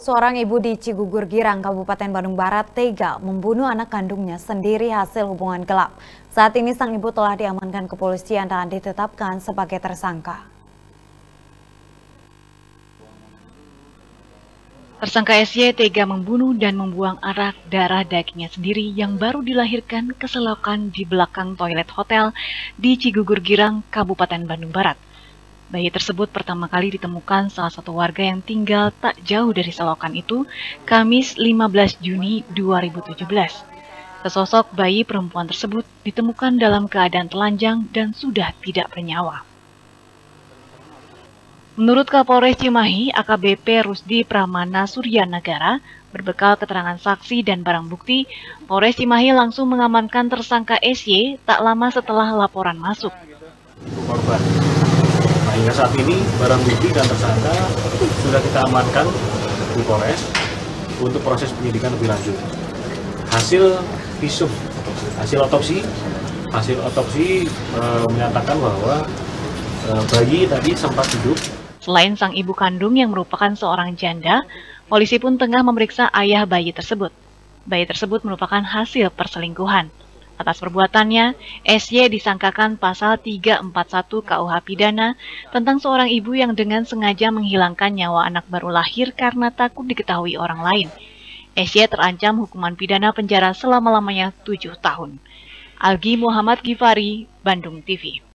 Seorang ibu di Cigugur Girang, Kabupaten Bandung Barat, tega membunuh anak kandungnya sendiri hasil hubungan gelap. Saat ini sang ibu telah diamankan kepolisian dan ditetapkan sebagai tersangka. Tersangka SY tega membunuh dan membuang arak darah dagingnya sendiri yang baru dilahirkan ke selokan di belakang toilet hotel di Cigugur Girang, Kabupaten Bandung Barat. Bayi tersebut pertama kali ditemukan salah satu warga yang tinggal tak jauh dari selokan itu, Kamis 15 Juni 2017. Sesosok bayi perempuan tersebut ditemukan dalam keadaan telanjang dan sudah tidak bernyawa. Menurut Kapolres Cimahi, AKBP Rusdi Pramana Surya Negara, berbekal keterangan saksi dan barang bukti, Polres Cimahi langsung mengamankan tersangka SY tak lama setelah laporan masuk. Hingga saat ini barang bukti dan tersangka sudah kita amankan di Polres untuk proses penyidikan lebih lanjut. Hasil visum, hasil otopsi, hasil otopsi e, menyatakan bahwa e, bayi tadi sempat hidup. Selain sang ibu kandung yang merupakan seorang janda, polisi pun tengah memeriksa ayah bayi tersebut. Bayi tersebut merupakan hasil perselingkuhan. Atas perbuatannya, SY disangkakan pasal 341 KUH pidana tentang seorang ibu yang dengan sengaja menghilangkan nyawa anak baru lahir karena takut diketahui orang lain. SY terancam hukuman pidana penjara selama-lamanya 7 tahun. Algi Muhammad Gifari, Bandung TV.